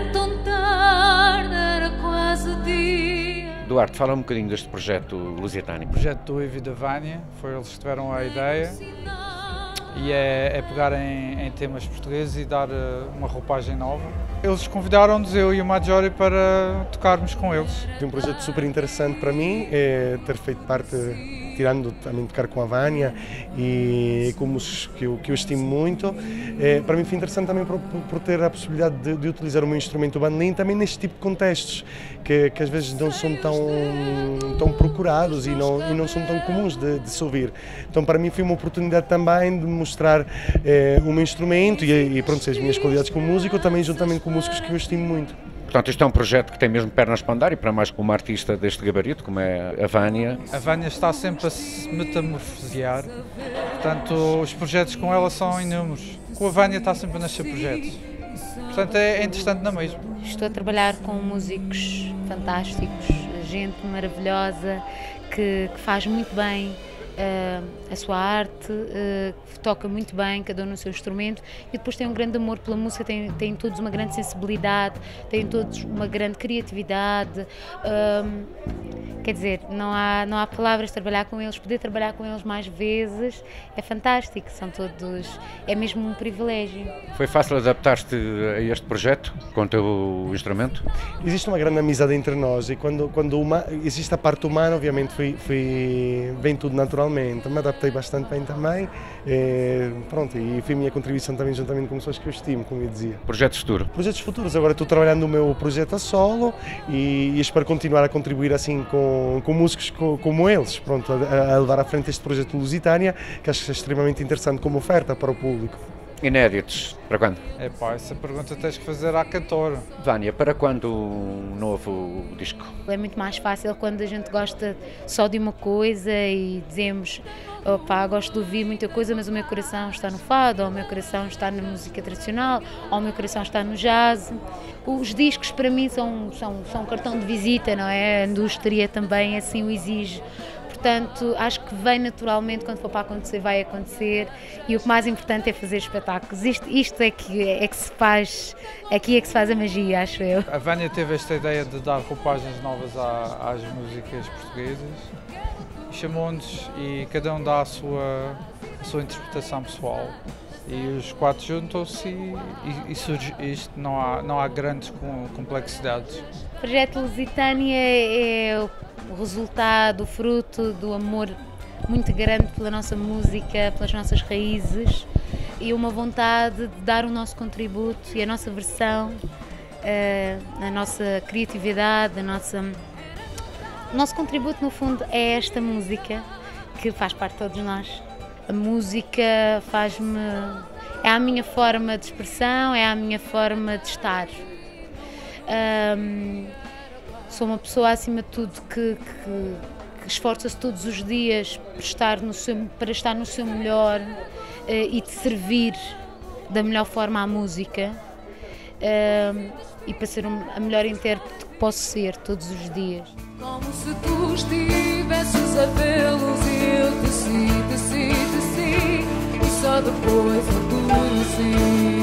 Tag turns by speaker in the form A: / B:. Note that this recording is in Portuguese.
A: tão tarde, era quase dia.
B: Duarte, fala um bocadinho deste projeto Lusitânia.
C: O projeto do Ivo e da Vânia, foi eles que tiveram a ideia e é, é pegar em, em, temas portugueses e dar uh, uma roupagem nova. Eles convidaram-nos, eu e o Maggiore, para tocarmos com eles.
D: Um projeto super interessante para mim, é ter feito parte tirando também a Vânia e com músicos que eu, que eu estimo muito. É, para mim foi interessante também por, por ter a possibilidade de, de, utilizar o meu instrumento bandolim também neste tipo de contextos que, que às vezes não são tão, tão procurados e não, e não são tão comuns de, de se ouvir. Então para mim foi uma oportunidade também de mostrar é, o meu instrumento e, e pronto, as minhas qualidades como músico também juntamente com músicos que eu estimo muito.
B: Portanto, isto é um projeto que tem mesmo pernas para andar e para mais com uma artista deste gabarito, como é a Vânia.
C: A Vânia está sempre a se metamorfosear, portanto, os projetos com ela são inúmeros. Com a Vânia está sempre a nascer projetos. Portanto, é, é interessante na mesma.
E: Estou a trabalhar com músicos fantásticos, gente maravilhosa que, que faz muito bem a sua arte, uh, toca muito bem, cada um no seu instrumento, e depois tem um grande amor pela música, têm, têm todos uma grande sensibilidade, têm todos uma grande criatividade. Uh, quer dizer, não há, não há palavras trabalhar com eles, poder trabalhar com eles mais vezes é fantástico, são todos, é mesmo um privilégio.
B: Foi fácil adaptar-te a este projeto com o teu instrumento?
D: Existe uma grande amizade entre nós e quando, quando uma, existe a parte humana, obviamente foi, foi, vem tudo naturalmente, me adaptei bastante bem também, e, pronto, e foi a minha contribuição também juntamente com pessoas que eu estimo, como eu dizia.
B: Projetos futuros?
D: Projetos futuros, agora estou trabalhando no meu projeto a solo e, e espero continuar a contribuir assim com com, músicos como eles, pronto, a, a, levar à frente este projeto Lusitânia, que acho que é extremamente interessante como oferta para o público.
B: Inéditos, para quando?
C: É pá, essa pergunta tens que fazer à cantora.
B: Vânia, para quando um novo disco?
E: É muito mais fácil quando a gente gosta só de uma coisa e dizemos opá, gosto de ouvir muita coisa, mas o meu coração está no fado, ou o meu coração está na música tradicional, ou o meu coração está no jazz. Os discos para mim são, são, são um cartão de visita, não é? A indústria também assim o exige portanto acho que vem naturalmente quando for para acontecer vai acontecer. E o que mais importante é fazer espetáculos. Isto, isto é, que, é que se faz aqui é que se faz a magia acho eu.
C: A Vânia teve esta ideia de dar roupagens novas às músicas portuguesas. Chamou-nos e cada um dá a sua, a sua interpretação pessoal e os quatro juntam-se e, e, surge isto, não há, não há grandes complexidades.
E: O projeto Lusitânia é o resultado, o fruto do amor muito grande pela nossa música, pelas nossas raízes e uma vontade de dar o nosso contributo e a nossa versão, eh, a nossa criatividade, a nossa o nosso contributo, no fundo, é esta música que faz parte de todos nós. A música faz-me. é a minha forma de expressão, é a minha forma de estar. Um, sou uma pessoa, acima de tudo, que, que, que esforça-se todos os dias para estar no seu, para estar no seu melhor uh, e de servir da melhor forma à música e para ser um, a melhor intérprete posso ser todos os dias.
A: Como se tu estivesses a vê-los e eu desci, desci, desci, e só depois é adormeci.